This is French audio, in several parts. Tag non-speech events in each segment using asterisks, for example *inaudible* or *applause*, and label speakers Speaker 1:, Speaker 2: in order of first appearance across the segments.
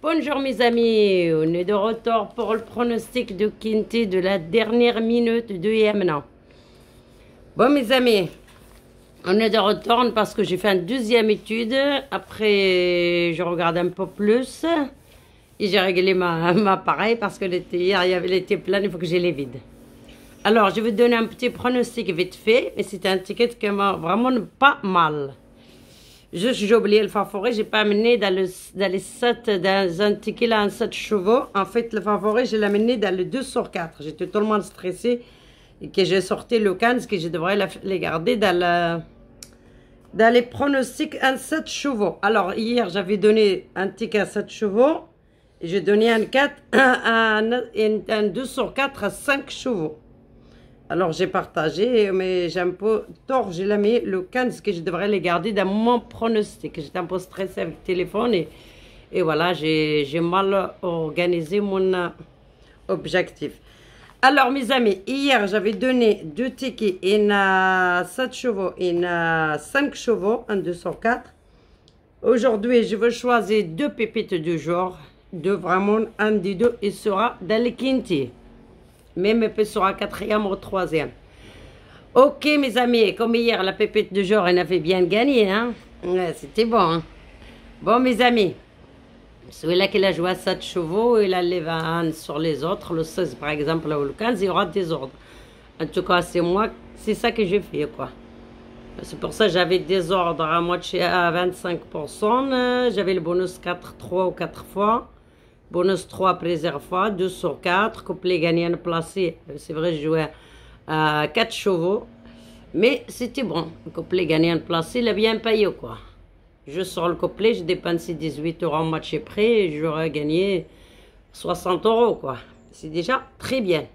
Speaker 1: Bonjour mes amis, on est de retour pour le pronostic de Quinté de la dernière minute de Yamna. Bon mes amis, on est de retour parce que j'ai fait une deuxième étude. Après, je regarde un peu plus. Et j'ai réglé ma, *laughs* ma appareil parce que hier, il y avait l'été plein, il faut que je les vide. Alors, je vais donner un petit pronostic vite fait. Mais c'est un ticket qui m'a vraiment pas mal. Juste, j'ai oublié le favori. J'ai pas amené dans, le, dans les 7, dans un ticket là, en 7 chevaux. En fait, le favori, je l'ai amené dans le 2 sur 4. J'étais tellement stressée que j'ai sorti le 15 que je devrais les garder dans, le, dans les pronostics en 7 chevaux. Alors, hier, j'avais donné un ticket à 7 chevaux. J'ai donné un 4, *coughs* un, un, un 2 sur 4 à 5 chevaux. Alors j'ai partagé, mais j'ai un peu tort, j'ai mis le 15 que je devrais les garder dans mon pronostic. J'étais un peu stressée avec le téléphone et, et voilà, j'ai mal organisé mon euh, objectif. Alors mes amis, hier j'avais donné deux tickets, une à 7 chevaux et une à 5 chevaux, un 204. Aujourd'hui, je vais choisir deux pépites du jour, deux vraiment, un des deux, il sera dans le quintier même peut sera quatrième ou troisième. Ok, mes amis, comme hier, la pépite du jour, elle avait bien gagné, hein? C'était bon, hein? Bon, mes amis, celui-là qui a joué à 7 chevaux, il a levé un sur les autres, le 16 par exemple, ou le 15, il y aura des ordres. En tout cas, c'est moi, c'est ça que j'ai fait, quoi. C'est pour ça que j'avais des ordres à moitié à 25%. J'avais le bonus 4, 3 ou 4 fois. Bonus 3 plusieurs fois, 2 sur 4. Couplet gagnant placé. C'est vrai, je jouais à 4 chevaux. Mais c'était bon. Le couplet gagnant placé, il a bien payé quoi. Je sors le couplet, j'ai dépensé 18 euros en match près et j'aurais gagné 60 euros quoi. C'est déjà très bien.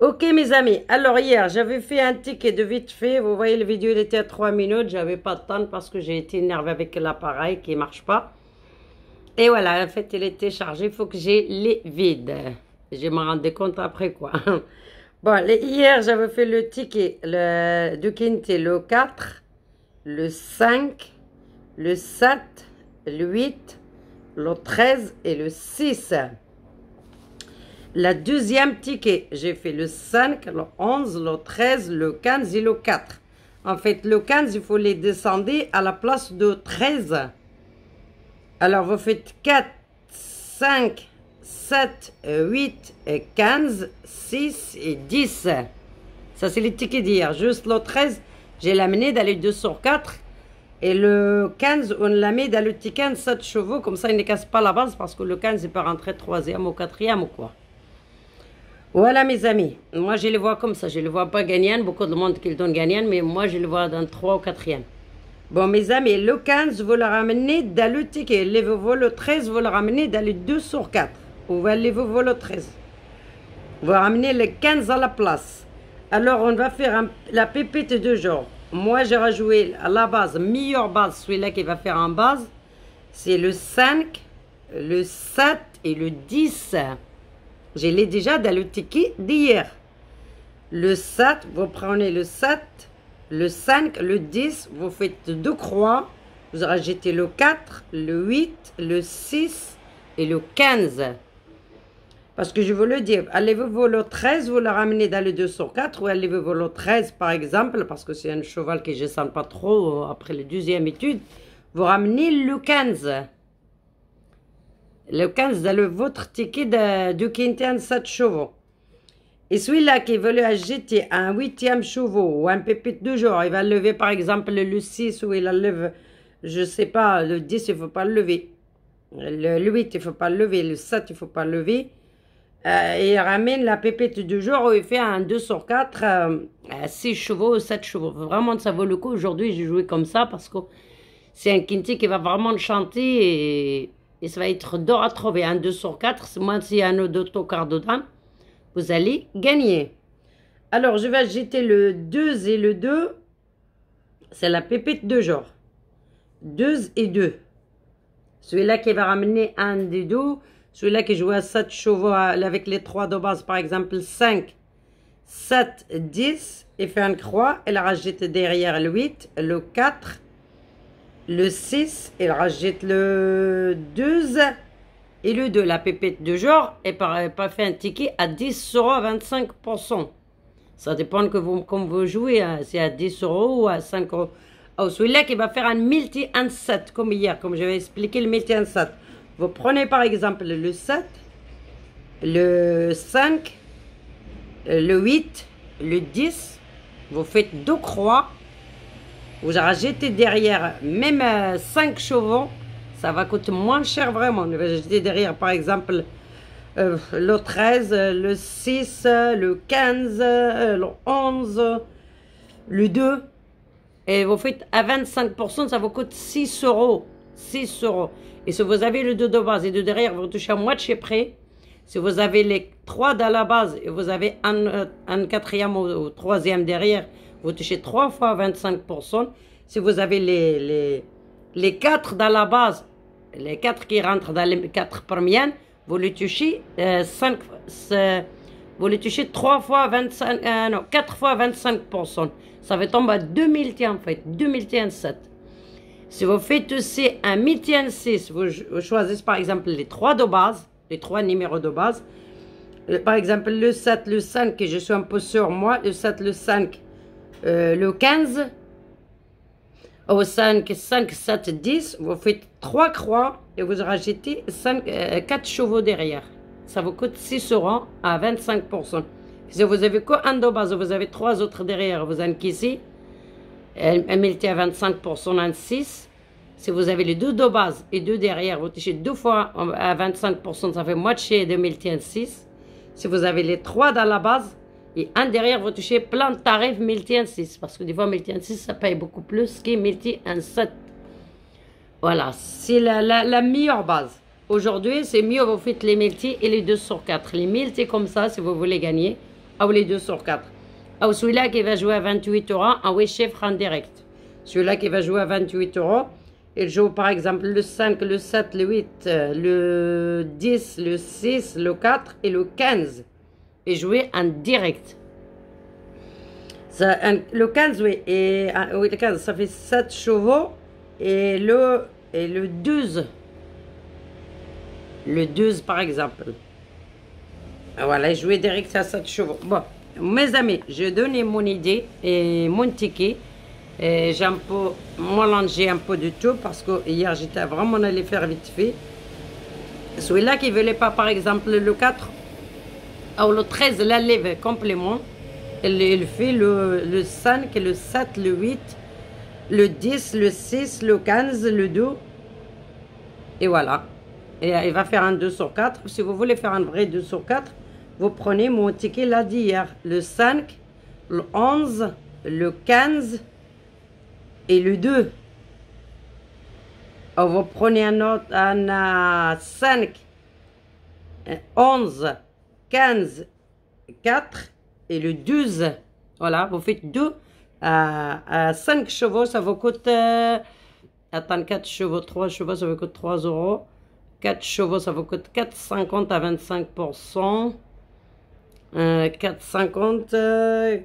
Speaker 1: Ok mes amis, alors hier j'avais fait un ticket de vite fait, vous voyez la vidéo elle était à 3 minutes, j'avais pas de temps parce que j'ai été énervé avec l'appareil qui marche pas. Et voilà, en fait, il était chargé. Il faut que j'ai les vides. Je me rendais compte après quoi. *laughs* Bon, hier, j'avais fait le ticket le, du Quinté, le 4, le 5, le 7, le 8, le 13 et le 6. La deuxième ticket, j'ai fait le 5, le 11, le 13, le 15 et le 4. En fait, le 15, il faut les descendre à la place de 13. Alors, vous faites 4, 5, 7, 8, 15, 6 et 10. Ça, c'est les tickets d'hier. Juste le 13, j'ai l'amené dans les 2 sur 4. Et le 15, on l'a mis dans le ticket de 7 chevaux. Comme ça, il ne casse pas la base parce que le 15, il peut rentrer 3e ou 4e ou quoi. Voilà, mes amis. Moi, je les vois comme ça. Je ne les vois pas gagnant. Beaucoup de monde qui le donne gagnant. Mais moi, je le vois dans 3 ou 4e. Bon, mes amis, le 15, vous le ramenez dans le ticket. Le, le 13, vous le ramenez dans le 2 sur 4. Vous allez vous le 13. Vous ramenez le 15 à la place. Alors, on va faire la pépite de jour. Moi, j'ai rajouté à la base, meilleure base, celui-là qui va faire en base. C'est le 5, le 7 et le 10. Je l'ai déjà dans le ticket d'hier. Le 7, vous prenez le 7, le 5, le 10, vous faites deux croix. Vous rajoutez le 4, le 8, le 6 et le 15. Parce que je veux le dire, allez-vous le 13, vous le ramenez dans le 2 sur 4, ou allez-vous le 13 par exemple, parce que c'est un cheval que je ne sens pas trop après la deuxième étude, vous ramenez le 15. Le 15 dans le, votre ticket de, de Quintin 7 chevaux. Et celui-là qui veut ajouter un huitième chevaux ou un pépite de jour, il va lever par exemple le 6 ou il lève, je sais pas, le 10, il ne faut pas le lever. Le, 8, il ne faut pas le lever. Le 7, il ne faut pas le lever. Euh, il ramène la pépite du jour où il fait un 2 sur 4, euh, 6 chevaux ou 7 chevaux. Vraiment, ça vaut le coup. Aujourd'hui, j'ai joué comme ça parce que c'est un quinti qui va vraiment chanter et, et ça va être d'or à trouver. Un 2 sur 4, moi, s'il y a un autocar dedans vous allez gagner. Alors, je vais jeter le 2 et le 2. C'est la pépite de jour. 2 et 2. Celui-là qui va ramener un des deux. Celui-là qui joue à 7 chevaux avec les 3 de base, par exemple 5, 7, 10. Et fait une croix. Elle rajoute derrière le 8, le 4, le 6, il rajoute le 12 et le 2. La pépite de jour est pas, pas fait un ticket à 10 euros à 25%. Ça dépend que vous, comme vous jouez, hein, c'est à 10 euros ou à 5 euros. Oh, celui-là qui va faire un multi 1 7 comme hier, comme j'avais expliqué le multi 1 7. Vous prenez par exemple le 7, le 5, le 8, le 10, vous faites deux croix vous rajoutez derrière même 5 euh, chevaux, ça va coûter moins cher vraiment. Rajoutez derrière par exemple euh, le 13, le 6, le 15, le 11, le 2. Et vous faites à 25%, ça vous coûte 6 euros. 6 euros. Et si vous avez le 2 de base et de derrière, vous touchez à moitié près. Si vous avez les 3 dans la base et vous avez un, euh, quatrième ou troisième derrière, vous touchez 3 fois 25%. Si vous avez les, les, les 4 dans la base, les 4 qui rentrent dans les 4 premières, vous les touchez 5, euh, vous les touchez 3 fois 25, euh, non, 4 fois 25%. Ça va tomber à 2000 tiens en fait, 2007. Si vous faites aussi un 6, vous, choisissez par exemple les 3 de base, les 3 numéros de base. Par exemple, le 7, le 5, je suis un peu sur moi, le 7, le 5, euh, le 15 au 5, 5, 7, 10, vous faites 3 croix et vous rajoutez 5, 4 chevaux derrière. Ça vous coûte 6 euros à 25%. Si vous avez quoi un de base, vous avez 3 autres derrière, vous encaissez, un multi à 25%, un 6. Si vous avez les deux de base et deux derrière, vous touchez deux fois à 25%, ça fait moitié de multi 6. Si vous avez les trois dans la base, et derrière, vous touchez plein de tarifs multi 6. Parce que des fois, multi 6, ça paye beaucoup plus que multi 7. Voilà, c'est la, la, meilleure base. Aujourd'hui, c'est mieux, vous faites les multi et les 2 sur 4. Les multi comme ça, si vous voulez gagner, ou les 2 sur 4. Ou celui-là qui va jouer à 28 euros, ah oui, chef en direct. Celui-là qui va jouer à 28 euros, il joue par exemple le 5, le 7, le 8, le 10, le 6, le 4 et le 15 et jouer en direct. Ça, le 15, oui, et, ah, oui, le 15, ça fait 7 chevaux et le, et le 12. Le 12, par exemple. Ah, voilà, jouer direct à 7 chevaux. Bon, mes amis, je donné mon idée et mon ticket. J'ai un peu mélangé un peu de tout parce que hier j'étais vraiment allé faire vite fait. Celui-là qui ne voulait pas, par exemple, le 4, alors le 13, la lève complément. Elle, fait le, le 5, le 7, le 8, le 10, le 6, le 15, le 2. Et voilà. Et il va faire un 2 sur 4. Si vous voulez faire un vrai 2 sur 4, vous prenez mon ticket là d'hier. Le 5, le 11, le 15 et le 2. Alors vous prenez un autre, un 5, 11, 15, 4 et le 12. Voilà, vous faites 2 à, 5 chevaux, ça vous coûte... Euh, attends, 4 chevaux, 3 chevaux, ça vous coûte 3 euros. 4 chevaux, ça vous coûte 4,50 à 25%. Euh, 4,50, euh,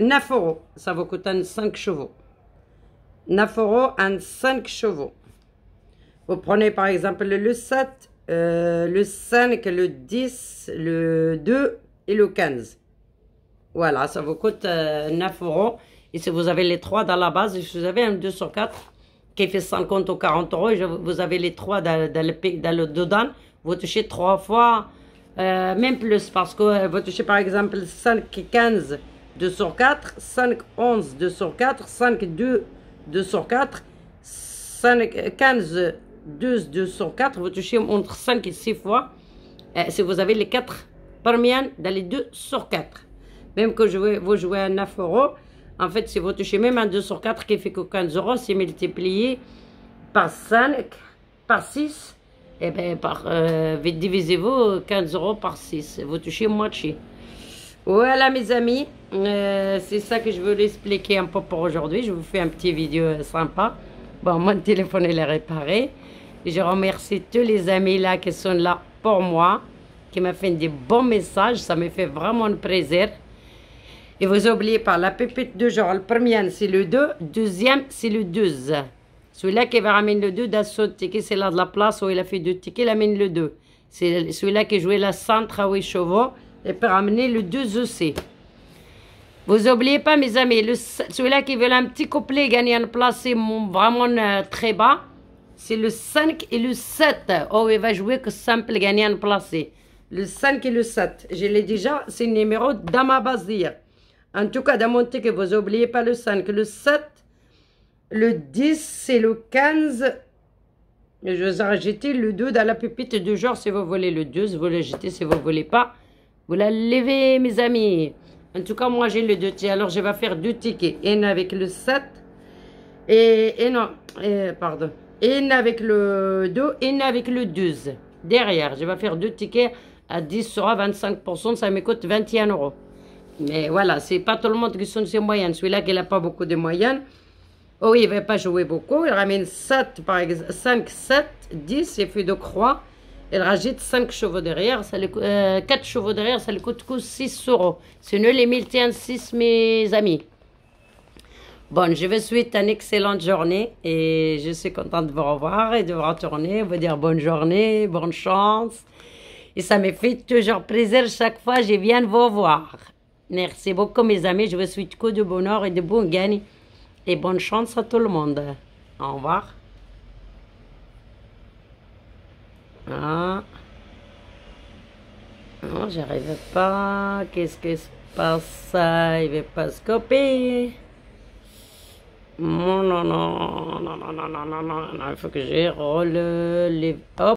Speaker 1: 9 euros, ça vous coûte 5 chevaux. 9 euros en 5 chevaux. Vous prenez par exemple le 7, euh, le 5, le 10, le 2 et le 15. Voilà, ça vous coûte 9 euh, euros. Et si vous avez les 3 dans la base, si vous avez un 2 sur 4 qui fait 50 ou 40 euros, et vous avez les 3 dans, dans, le, dans le dedans, vous touchez 3 fois, euh, même plus, parce que vous touchez par exemple 5, 15, 2 sur 4, 5, 11, 2 sur 4, 5, 2, 2 sur 4, 5, 15, 2, 2 sur 4, vous touchez entre 5 et 6 fois. Euh, si vous avez les 4 premières dans les 2 sur 4. Même que vous jouez à 9 euros, en fait, si vous touchez même un 2 sur 4 qui fait que 15 euros, c'est multiplié par 5, par 6, et bien, par, divisez-vous 15 euros par 6. Vous touchez moitié. Voilà, mes amis. Euh, c'est ça que je voulais expliquer un peu pour aujourd'hui. Je vous fais un petit vidéo sympa. Bon, mon téléphone, est réparé. Je remercie tous les amis là qui sont là pour moi, qui m'ont fait des bons messages. Ça me fait vraiment plaisir. Et vous n'oubliez pas, la pépite de jour, le premier, c'est le 2. Deuxième, c'est le 12. Celui-là qui va ramener le 2 d'assaut ticket, c'est là de la place où il a fait deux tickets, il amène le 2. C'est celui-là qui jouait la centre à 8 chevaux et peut ramener le 2 aussi. Vous n'oubliez pas, mes amis, celui-là qui veut un petit couplet gagner une place, c'est vraiment euh, très bas. C'est le 5 et le 7. Oh, il va jouer que simple gagner une place. Le 5 et le 7. Je l'ai déjà, c'est le numéro dans ma base En tout cas, dans mon ticket, vous n'oubliez pas le 5. Le 7, le 10, c'est le 15. Je vais rajouter le 2 dans la pépite de genre si vous voulez le 2. Vous le jetez si vous ne voulez pas. Vous la levez, mes amis. En tout cas, moi, j'ai le 2 Alors, je vais faire deux tickets. Un avec le 7. Et, et non, pardon. Un avec le 2, un avec le 12. Derrière, je vais faire deux tickets à 10 sera 25%. Ça me coûte 21 euros. Mais voilà, c'est pas tout le monde qui sont ses moyennes. Celui-là qui n'a pas beaucoup de moyennes. Oh, il ne va pas jouer beaucoup. Il ramène 7, par exemple, 5, 7, 10, il fait de croix. Il rajoute 5 chevaux derrière, ça 4 euh, chevaux derrière, ça lui coûte 6 euros. C'est nul les 1006, mes amis. Bon, je vous souhaite une excellente journée et je suis contente de vous revoir et de vous retourner, vous dire bonne journée, bonne chance. Et ça me fait toujours plaisir chaque fois que je viens vous voir. Merci beaucoup, mes amis. Je vous souhaite que de bonheur et de bon gagne. Et bonne chance à tout le monde. Au revoir. Ah. Non, j'arrive pas. Qu'est-ce qui se passe? Il veut pas se copier. Non, non, non, non, non, non, non, non, non, il faut que je les... Hop.